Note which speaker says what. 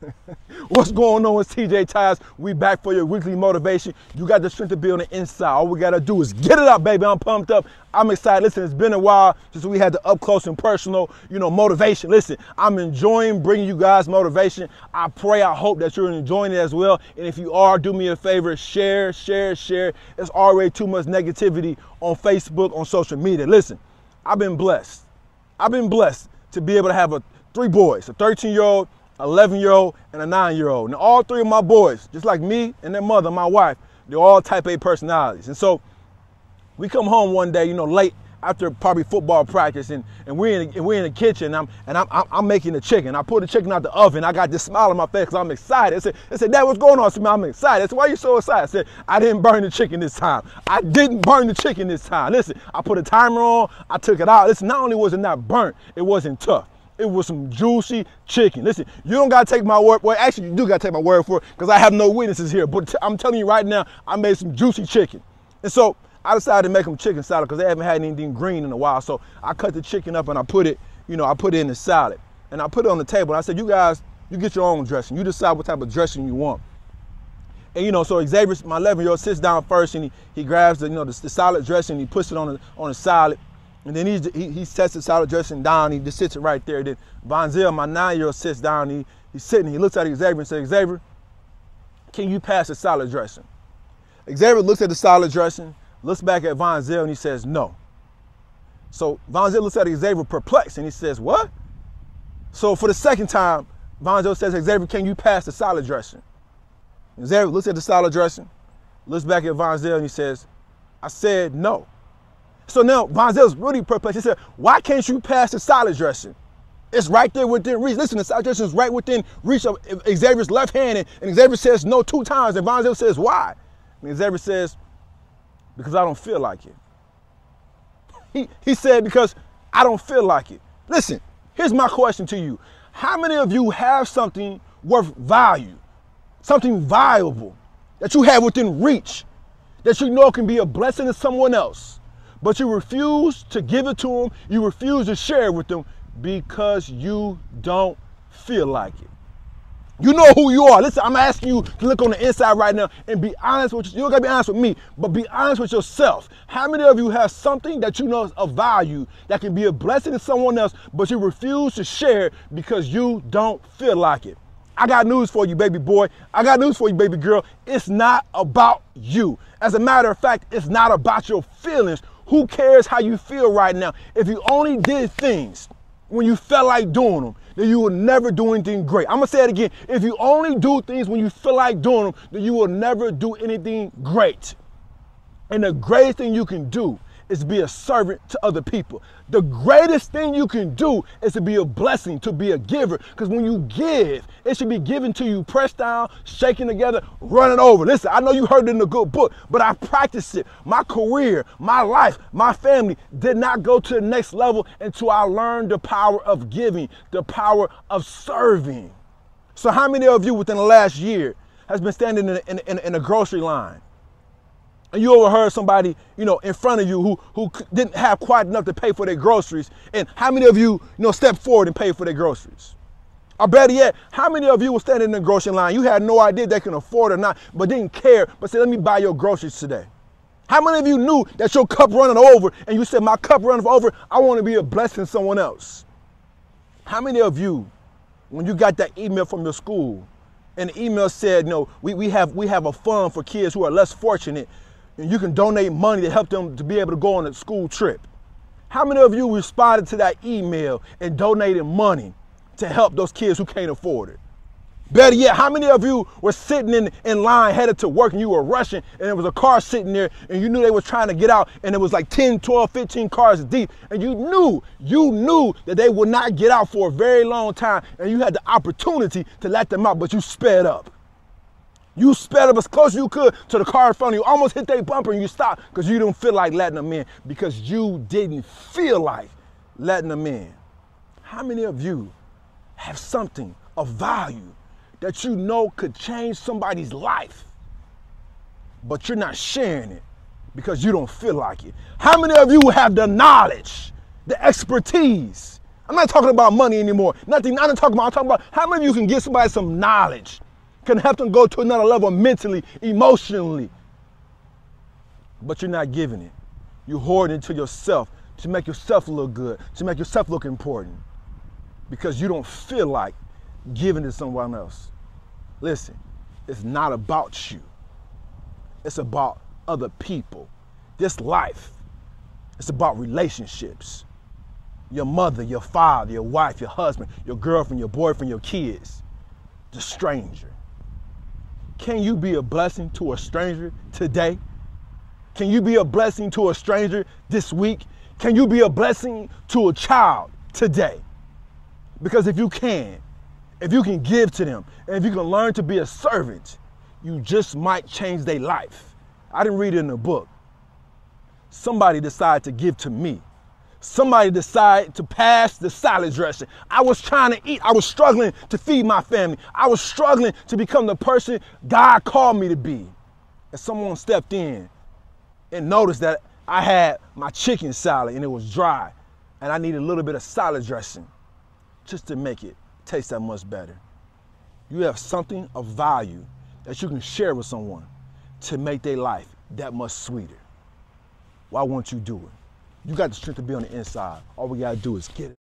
Speaker 1: What's going on? It's TJ Tyus. We back for your weekly motivation. You got the strength to be on the inside. All we gotta do is get it up, baby. I'm pumped up. I'm excited. Listen, it's been a while since we had the up close and personal, you know, motivation. Listen, I'm enjoying bringing you guys motivation. I pray, I hope that you're enjoying it as well. And if you are, do me a favor, share, share, share. There's already too much negativity on Facebook, on social media. Listen, I've been blessed. I've been blessed to be able to have a three boys, a 13 year old 11 year old, and a nine year old. And all three of my boys, just like me and their mother, my wife, they're all type A personalities. And so we come home one day, you know, late after probably football practice, and, and we're, in the, we're in the kitchen, and I'm, and I'm, I'm, I'm making the chicken. I pull the chicken out the oven. I got this smile on my face because I'm excited. I said, I said, Dad, what's going on? I said, I'm excited. I said, why are you so excited? I said, I didn't burn the chicken this time. I didn't burn the chicken this time. Listen, I put a timer on. I took it out. Listen, not only was it not burnt, it wasn't tough. It was some juicy chicken. Listen, you don't gotta take my word. Well, actually, you do gotta take my word for it because I have no witnesses here. But i am telling you right now, I made some juicy chicken. And so I decided to make them chicken salad because they haven't had anything green in a while. So I cut the chicken up and I put it, you know, I put it in the salad. And I put it on the table. And I said, you guys, you get your own dressing. You decide what type of dressing you want. And you know, so Xavier, my 11 year old, sits down first and he, he grabs the, you know, the, the salad dressing and he puts it on the, on the salad. And then he's, he, he sets the salad dressing down. He just sits it right there. Then Vonzel, my nine-year-old, sits down. He, he's sitting. He looks at Xavier and says, Xavier, can you pass the salad dressing? Xavier looks at the salad dressing, looks back at Vonzel, and he says, no. So Vonzel looks at Xavier perplexed, and he says, what? So for the second time, Vonzel says, Xavier, can you pass the salad dressing? Xavier looks at the salad dressing, looks back at Vonzel, and he says, I said no. So now Vonzel's really perplexed. He said, why can't you pass the salad dressing? It's right there within reach. Listen, the salad dressing is right within reach of Xavier's left hand. And, and Xavier says no two times. And Vonzel says, why? And Xavier says, because I don't feel like it. He, he said, because I don't feel like it. Listen, here's my question to you. How many of you have something worth value, something valuable that you have within reach, that you know can be a blessing to someone else? But you refuse to give it to them, you refuse to share it with them because you don't feel like it. You know who you are. Listen, I'm asking you to look on the inside right now and be honest with you. You don't gotta be honest with me, but be honest with yourself. How many of you have something that you know is of value that can be a blessing to someone else, but you refuse to share because you don't feel like it? I got news for you, baby boy. I got news for you, baby girl. It's not about you. As a matter of fact, it's not about your feelings who cares how you feel right now? If you only did things when you felt like doing them, then you will never do anything great. I'm gonna say it again. If you only do things when you feel like doing them, then you will never do anything great. And the greatest thing you can do is be a servant to other people. The greatest thing you can do is to be a blessing, to be a giver. Because when you give, it should be given to you, pressed down, shaken together, running over. Listen, I know you heard it in a good book, but I practiced it. My career, my life, my family did not go to the next level until I learned the power of giving, the power of serving. So, how many of you within the last year has been standing in, in, in, in a grocery line? And you overheard somebody, you know, in front of you who who didn't have quite enough to pay for their groceries, and how many of you, you know, stepped forward and paid for their groceries? Or better yet, how many of you were standing in the grocery line? You had no idea they can afford or not, but didn't care, but said, let me buy your groceries today. How many of you knew that your cup running over and you said, my cup running over, I want to be a blessing to someone else? How many of you, when you got that email from your school, and the email said, know, we, we, have, we have a fund for kids who are less fortunate, and you can donate money to help them to be able to go on a school trip. How many of you responded to that email and donated money to help those kids who can't afford it? Better yet, how many of you were sitting in, in line headed to work and you were rushing and there was a car sitting there and you knew they were trying to get out and it was like 10, 12, 15 cars deep and you knew, you knew that they would not get out for a very long time and you had the opportunity to let them out, but you sped up. You sped up as close as you could to the car in front of you, almost hit their bumper, and you stopped because you didn't feel like letting them in because you didn't feel like letting them in. How many of you have something of value that you know could change somebody's life, but you're not sharing it because you don't feel like it? How many of you have the knowledge, the expertise? I'm not talking about money anymore. Nothing. I'm not talking about. I'm talking about how many of you can give somebody some knowledge, can help them go to another level mentally, emotionally. But you're not giving it. You're hoarding it to yourself to make yourself look good, to make yourself look important, because you don't feel like giving to someone else. Listen, it's not about you. It's about other people. This life. It's about relationships. Your mother, your father, your wife, your husband, your girlfriend, your boyfriend, your kids, the stranger. Can you be a blessing to a stranger today? Can you be a blessing to a stranger this week? Can you be a blessing to a child today? Because if you can, if you can give to them, and if you can learn to be a servant, you just might change their life. I didn't read it in a book. Somebody decided to give to me. Somebody decided to pass the salad dressing. I was trying to eat. I was struggling to feed my family. I was struggling to become the person God called me to be. And someone stepped in and noticed that I had my chicken salad and it was dry and I needed a little bit of salad dressing just to make it taste that much better. You have something of value that you can share with someone to make their life that much sweeter. Why won't you do it? You got the strength to be on the inside. All we gotta do is get it.